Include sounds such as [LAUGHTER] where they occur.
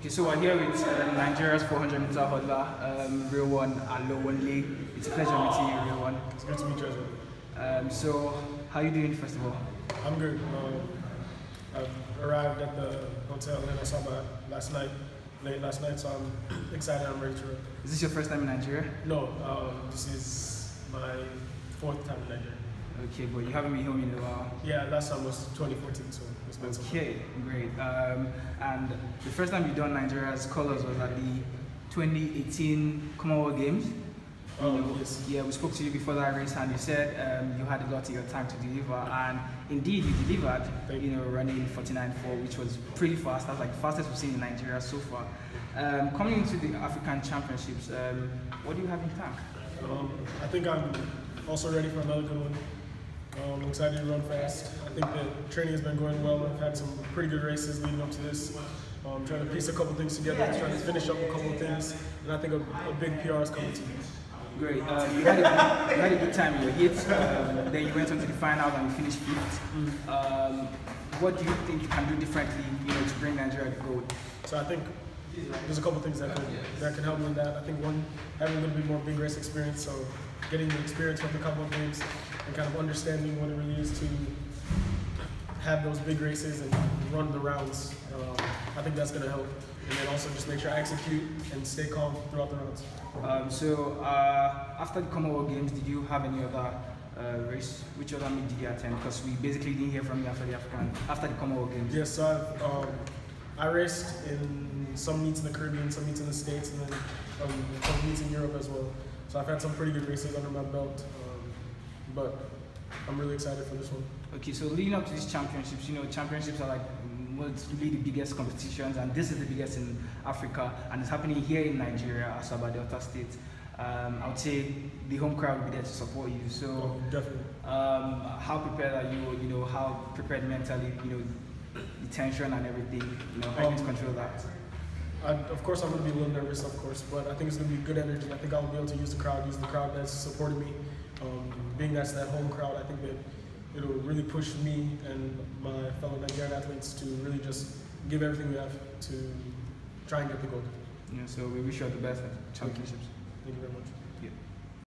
Okay, so we're here with uh, Nigeria's 400 meter hurdler, um, Rilwan, Alowonle. It's a pleasure meeting you, Rilwan. It's good to meet you as well. Um, so, how are you doing, first of all? I'm good. Um, I arrived at the hotel in Asaba last night, late last night, so I'm [CLEARS THROAT] excited. I'm ready to run. Is this your first time in Nigeria? No, um, this is my fourth time in Nigeria. Okay, but you haven't been home in a while. Yeah, last time was 2014, so it's been Okay, great. Um, and the first time you done Nigeria's colours was at the 2018 Commonwealth Games. Oh, You know, yes. Yeah, we spoke to you before that race, and you said um, you had a lot of your time to deliver, and indeed you delivered. Thank you know, running 49.4, which was pretty fast. That's like fastest we've seen in Nigeria so far. Um, coming into the African Championships, um, what do you have in tank? Um, I think I'm also ready for another good one. Excited to run fast. I think the training has been going well. I've had some pretty good races leading up to this. Um, trying to piece a couple things together, trying to finish up a couple things, and I think a, a big PR is coming to me. Great. Uh, you, had a, you had a good time in your hits. Um, then you went on to the finals and you finished fifth. Um, what do you think you can do differently, you know, to bring Nigeria to gold? So I think there's a couple things that could that can help me in that. I think one, having a little bit more big race experience, so getting the experience from the couple of games and kind of understanding what it really is to have those big races and run the rounds. Um, I think that's going to help. And then also just make sure I execute and stay calm throughout the rounds. Um, so uh, after the Commonwealth Games, did you have any other uh, race? Which other meet did you attend? Because we basically didn't hear from you after the African, after the Commonwealth Games. Yes, so I've, um, I raced in some meets in the Caribbean, some meets in the States, and then um, some meets in Europe as well. So I've had some pretty good races under my belt, but I'm really excited for this one. Okay, so leading up to these championships, you know, championships are like mostly the biggest competitions, and this is the biggest in Africa, and it's happening here in Nigeria, Asaba Delta State. Um, I would say the home crowd will be there to support you. So, Oh, definitely. um, how prepared are you? You know, how prepared mentally? You know, the tension and everything. You know, how you Um, to control that. I, of course, I'm going to be a little nervous, of course, but I think it's going to be good energy. I think I'll be able to use the crowd, use the crowd that's supported me. Um, being that's that home crowd, I think that it'll really push me and my fellow Nigerian athletes to really just give everything we have to try and get the gold. Know, so we wish you all the best at championships. Thank you very much.